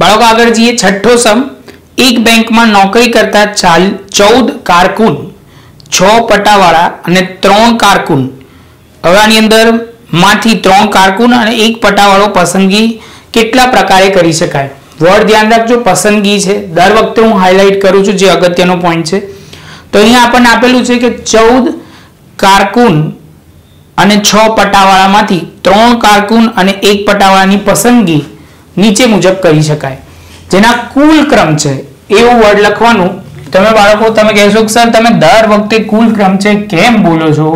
બાળકો, આગળ જઈએ. છઠ્ઠો સમ. એક બેંકમાં નોકરી કરતા ચાલ ચૌદ કારકુન, છ પટાવાળા અને ત્રણ કારકુન. હવે આની અંદરમાંથી ત્રણ કારકુન અને એક પટાવાળો પસંદગી કેટલા પ્રકારે કરી શકાય? વર્ડ ધ્યાન રાખજો, પસંદગી છે. દર વખતે હું હાઇલાઇટ કરું છું જે અગત્યનો પોઈન્ટ છે. તો અહીંયા આપણને આપેલું છે કે ચૌદ કારકુન અને છ પટાવાળામાંથી ત્રણ કારકુન અને એક પટાવાળાની પસંદગી નીચે મુજબ કરી શકાય. જેના કુલ ક્રમ છે, એવું વર્ડ લખવાનું. તમે બાળકો, તમે કહેશો કે સર, તમે દર વખતે કુલ ક્રમ છે, કેમ બોલો છો?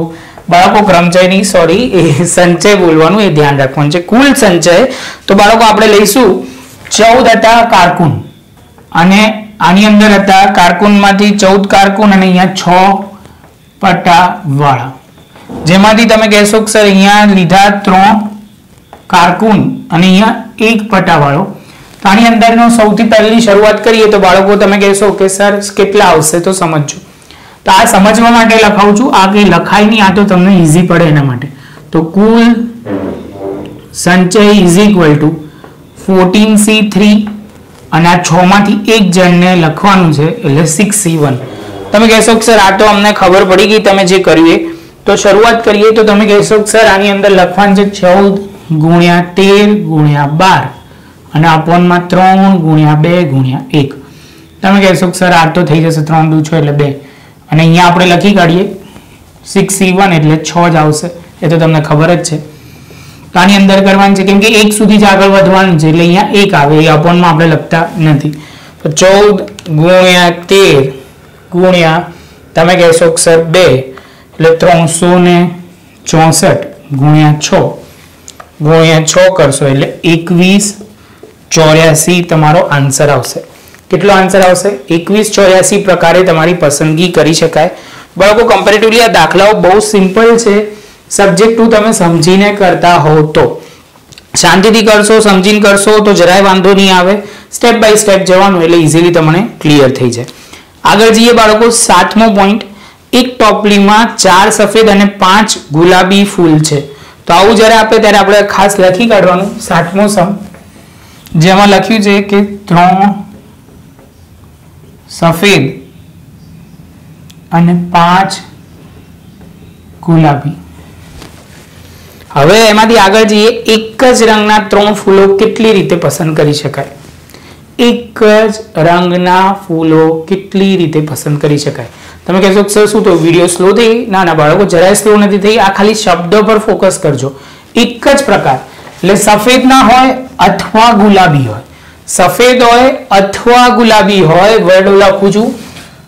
બાળકો ક્રમચય નહીં સોરી એ સંચય બોલવાનું એ ધ્યાન રાખવાનું છે. કુલ સંચય, તો બાળકો, આપણે લઈશું. ચૌદ હતા કારકુન. અને આની અંદર હતા કારકુનમાંથી ચૌદ કારકુન અને અહીંયા છ પટ્ટાવાળા જેમાંથી તમે કહેશો કે સર, અહીંયા લીધા ત્રણ કારકુન અને અહીંયા એક પટાવાળો. તો આની અંદરનો સૌથી પહેલી શરૂઆત કરીએ તો બાળકો તમે કહેશો કે સર કેટલા આવશે તો સમજજો. તો આ સમજવા માટે લખાવું છું. આ કંઈ લખાય નહીં આ તો તમને ઈઝી પડે એના માટે. તો કુલ સંચય is equal to fourteen C three અને આ છ માંથી એક જણને લખવાનું છે એટલે સિક્સ સી વન તમે કહેશો કે સર, આ તો અમને ખબર પડી ગઈ, તમે જે કર્યું તો શરૂઆત કરીએ તો તમે કહેશો કે સર, આની અંદર લખવાનું છે ચૌદ ગુણ્યા તેર ગુણ્યા બાર અને અપોનમાં ત્રણ ગુણ્યા બે ગુણ્યા એક. તમે કહેશો સર આ તો થઈ જશે, ત્રણ દુ છો એટલે બે. અને અહીંયા આપણે લખી કાઢીએ. સિક્સ સી વન એટલે છ જ આવશે. એ તો તમને ખબર જ છે. આની અંદર કરવાનું છે કેમ કે એક સુધી જ આગળ વધવાનું છે, એટલે અહીંયા એક આવે, એ અપોનમાં આપણે લખતા નથી. તો ચૌદ ગુણ્યા તેર ગુણ્યા, તમે કહેશો સર, બે. એટલે ત્રણસો ને ચોસઠ ગુણ્યા છ. ગુણ્યા છ કરશો એટલે એકવીસ ચોર્યાસી તમારો આન્સર આવશે. કેટલો આન્સર આવશે? એકવીસ ચોર્યાસી પ્રકારે તમારી પસંદગી કરી શકાય. બાળકો કમ્પેરેટિવલી આ દાખલાઓ બહુ સિમ્પલ છે. સબ્જેક્ટ ટુ તમે સમજીને કરતા હો તો. શાંતિથી કરશો, સમજીને કરશો તો જરાય વાંધો નહીં આવે. સ્ટેપ બાય સ્ટેપ જવાનું એટલે ઇઝીલી તમને ક્લિયર થઈ જાય. આગળ જઈએ બાળકો, સાતમો પોઈન્ટ એક ટોપલીમાં ચાર સફેદ અને પાંચ ગુલાબી ફૂલ છે. તો આવું જ્યારે આપે ત્યારે આપણે ખાસ લખી કાઢવાનું, સાતમો સમ, જેમાં લખ્યું છે કે ત્રણ સફેદ અને પાંચ ગુલાબી. હવે એમાંથી આગળ જઈએ, એક જ રંગના ત્રણ ફૂલો કેટલી રીતે પસંદ કરી શકાય? એક જ રંગના ફૂલો કેટલી રીતે પસંદ કરી શકાય? તમે કહેશો સર, શું તો વીડિયો સ્લો થઈ? ના ના બાળકો જરાય સ્લો નથી થઈ. આ ખાલી શબ્દો પર ફોકસ કરજો. એક જ પ્રકાર. એટલે સફેદ ના હોય અથવા ગુલાબી હોય. સફેદ હોય અથવા ગુલાબી હોય વર્ડ લખું છું.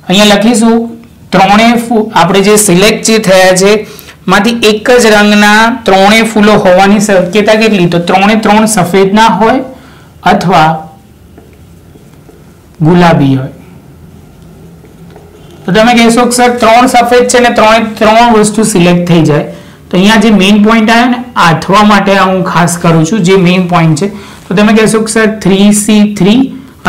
અહીંયા લખીશું. ત્રણે આપણે જે સિલેક્ટ જે થયા છે, માંથી એક જ રંગના ત્રણે ફૂલો હોવાની શક્યતા કેટલી? તો ત્રણે ત્રણ સફેદ ના હોય અથવા ગુલાબી હોય. તો તમે કહેશો કે સર, ત્રણ સફેદ છે ને ત્રણે ત્રણ વસ્તુ સિલેક્ટ થઈ જાય. તો અહીંયા જે મેઇન પોઈન્ટ આવ્યો ને આથવા માટે હું ખાસ કરું છું, જે મેઇન પોઈન્ટ છે. તો તમે કહેશો કે સર, થ્રી સી થ્રી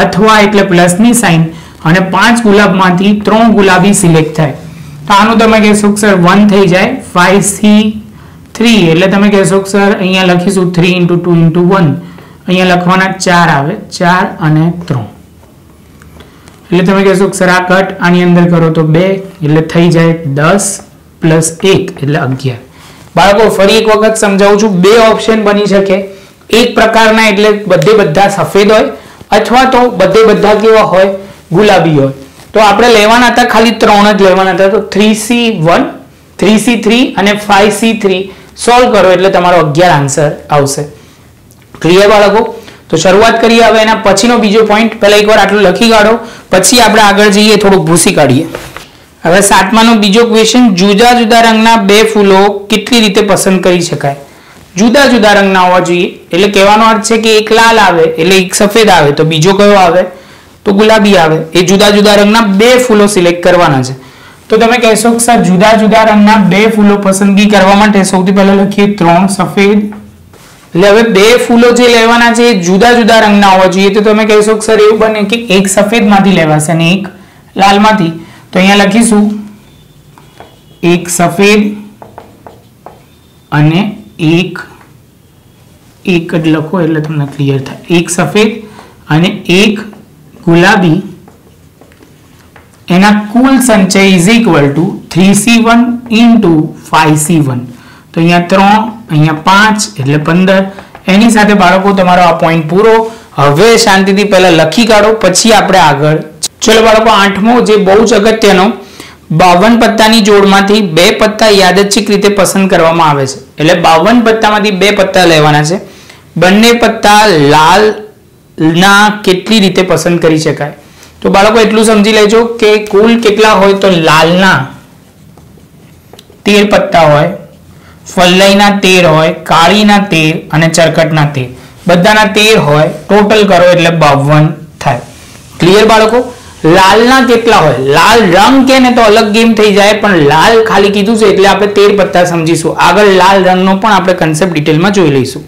અથવા એટલે પ્લસની સાઇન અને પાંચ ગુલાબમાંથી ત્રણ ગુલાબી સિલેક્ટ થાય. તો આનું તમે કહેશો કે સર વન થઈ જાય ફાઈવ સી થ્રી. એટલે તમે કહેશો કે સર, અહીંયા લખીશું three into two into one અહીંયા લખવાના ચાર આવે, ચાર અને ત્રણ. એટલે તમે કહેશો સર આ કટ આની અંદર કરો તો બે, એટલે થઈ જાય દસ પ્લસ એક, એટલે અગિયાર. બાળકો, ફરી એક વખત સમજાવું છું, બે ઓપ્શન બની શકે. એક પ્રકારના એટલે બધે બધા સફેદ હોય, અથવા તો બધે બધા કેવા હોય, ગુલાબી હોય. તો આપણે લેવાના હતા ખાલી ત્રણ જ લેવાના હતા. તો three C one three C three અને ફાઈવ સી થ્રી સોલ્વ કરો એટલે તમારો અગિયાર આન્સર આવશે. ક્લિયર બાળકો? તો શરૂઆત કરીએ હવે એના પછીનો બીજો પોઈન્ટ પહેલા એકવાર આટલું લખી કાઢો, પછી આપણે આગળ જઈએ, થોડુંક ભૂસી કાઢીએ. હવે સાતમાનો બીજો ક્વેશ્ચન જુદા જુદા રંગના બે ફૂલો કેટલી રીતે પસંદ કરી શકાય? જુદા જુદા રંગના હોવા જોઈએ. એટલે કહેવાનો અર્થ છે કે એક લાલ આવે, એટલે એક સફેદ આવે, તો બીજો કયો આવે? તો ગુલાબી આવે. એ જુદા જુદા રંગના બે ફૂલો સિલેક્ટ કરવાના છે. તો તમે કહેશો કે સર જુદા જુદા રંગના બે ફૂલો પસંદગી કરવા માટે સૌથી પહેલા લખીએ ત્રણ સફેદ એટલે હવે બે ફૂલો જે લેવાના છે એ જુદા જુદા રંગના હોવા જોઈએ. તો તમે કહેશો શકો સર એવું બને કે એક સફેદમાંથી લેવાશે અને એક લાલમાંથી. તો અહીંયા લખીશું. એક સફેદ અને એક એક જ લખો એટલે તમને ક્લિયર થાય. એક સફેદ અને એક ગુલાબી. એના કુલ સંચય is equal to three C one into five C one તો અહીંયા ત્રણ, અહીંયા પાંચ એટલે પંદર. એની સાથે બાળકો, તમારો આ પોઈન્ટ પૂરો. હવે શાંતિથી પહેલા લખી કાઢો, પછી આપણે આગળ. ચલો બાળકો, આઠમો જે બહુ જ અગત્યનો, બાવન પત્તાની જોડમાંથી બે પત્તા યાદચ્છિક રીતે પસંદ કરવામાં આવે છે. એટલે બાવન પત્તામાંથી બે પત્તા લેવાના છે. બંને પત્તા લાલ ના કેટલી રીતે પસંદ કરી શકાય? તો બાળકો, એટલું સમજી લેજો કે કુલ કેટલા હોય તો લાલના. તેર પત્તા હોય. ફલ્લઈના તેર હોય, કાળીના તેર અને ચરકટના તેર. બધાના તેર હોય ટોટલ કરો એટલે બાવન થાય. ક્લિયર બાળકો? લાલના કેટલા હોય? લાલ રંગ કે ને તો અલગ ગેમ થઈ જાય, પણ લાલ ખાલી કીધું છે એટલે આપણે તેર પત્તા સમજીશું. આગળ લાલ રંગનો પણ આપણે કન્સેપ્ટ ડિટેલમાં જોઈ લઈશું.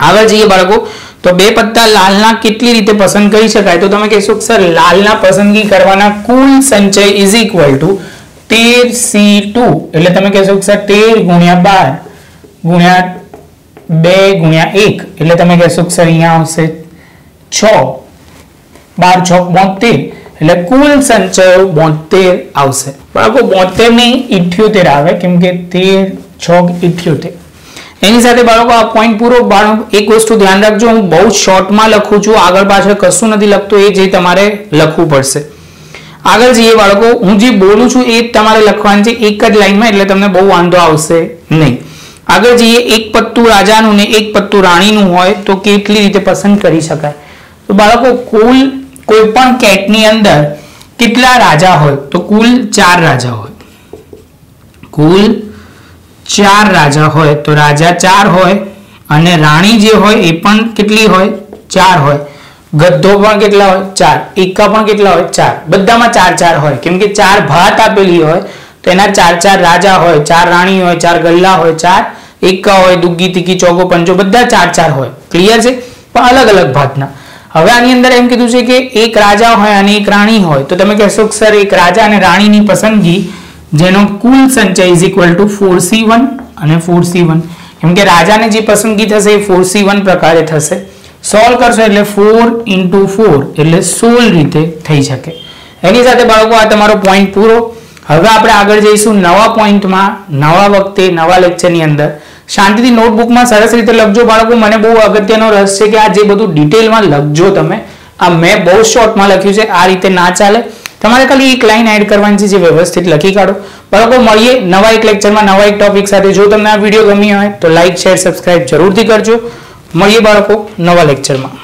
આગળ જઈએ બાળકો. તો બે પત્તા લાલના કેટલી રીતે પસંદ કરી શકાય? તો તમે કહેશો સર, લાલના પસંદગી કરવાના કુલ સંચય ઇઝ ઇક્વલ ટુ તેર સી ટુ. એટલે તમે કહેશો સર તેર ગુણ્યા બાર ગુણ્યા બે ગુણ્યા એક. એટલે તમે કહેશો સર અહીંયા આવશે છ. બાર, છ, બોતેર. એટલે કુલ સંચયો બોતેર આવશે. બરાબર બોતેર નહીં, ઇઠ્યોતેર આવે. કેમ કે તેર, છ ઇઠ્યોતેર. એની સાથે બાળકો, આ પોઈન્ટ પૂરો બાળક, એક વસ્તુ ધ્યાન રાખજો. હું બહુ શોર્ટમાં લખું છું. આગળ પાછળ કશું નથી લખતો. એ જે તમારે લખવું પડશે. આગળ જઈએ બાળકો, હું જે બોલું છું એ તમારે લખવાનું છે એક જ લાઈનમાં, એટલે તમને બહુ વાંધો આવશે નહીં. આગળ જઈએ, એક પત્તું રાજાનું ને એક પત્તું રાણીનું હોય તો કેટલી રીતે પસંદ કરી શકાય? તો બાળકો, કુલ કોઈ પણ કેટની અંદર કેટલા રાજા હોય? તો કુલ ચાર રાજા હોય. કુલ ચાર રાજા હોય, તો રાજા ચાર હોય અને રાણી જે હોય એ પણ કેટલી હોય? ચાર હોય. ગદ્દો પણ કેટલા હોય? ચાર. એકા પણ કેટલા હોય? ચાર. બધામાં ચાર ચાર હોય. કેમ કે ચાર ભાત આપેલી હોય, તો એના ચાર ચાર રાજા હોય. ચાર રાણી હોય, ચાર ગલ્લા હોય, ચાર એકા હોય, દુગ્ગી તીકી ચોગો પંચો બધા ચાર ચાર હોય. ક્લિયર છે? પણ અલગ અલગ ભાતના. હવે આની અંદર એમ કીધું છે કે એક રાજા હોય અને એક રાણી હોય. તો તમે કહેશો સર, એક રાજા અને રાણીની પસંદગી, જેનો કુલ સંચય ઇઝ ઇક્વલ ટુ ફોર અને ફોર કેમ કે રાજાને જે પસંદગી થશે એ ફોર પ્રકારે થશે. સોલ્વ કરશો એટલે ફોર ઇન્ટુ ફોર એટલે સોળ રીતે થઈ શકે. એની સાથે બાળકો, આ તમારો પોઈન્ટ પૂરો. હવે આપણે આગળ જઈશું નવા પોઈન્ટમાં, નવા વખતે, નવા લેક્ચરની અંદર. શાંતિથી નોટબુકમાં સરસ રીતે લખજો બાળકો. મને બહુ અગત્યનો રસ છે કે આ જે બધું ડિટેલમાં લખજો તમે, આ મેં બહુ શોર્ટમાં લખ્યું છે, આ રીતે ના ચાલે. તમારે ખાલી એક લાઈન એડ કરવાની છે જે વ્યવસ્થિત લખી કાઢો. બાળકો, મળીએ નવા એક લેક્ચરમાં નવા એક ટોપિક સાથે. જો તમને આ વીડિયો ગમી હોય તો લાઈક શેર સબસ્ક્રાઇબ જરૂરથી કરજો. મળીએ બાળકો નવા લેક્ચરમાં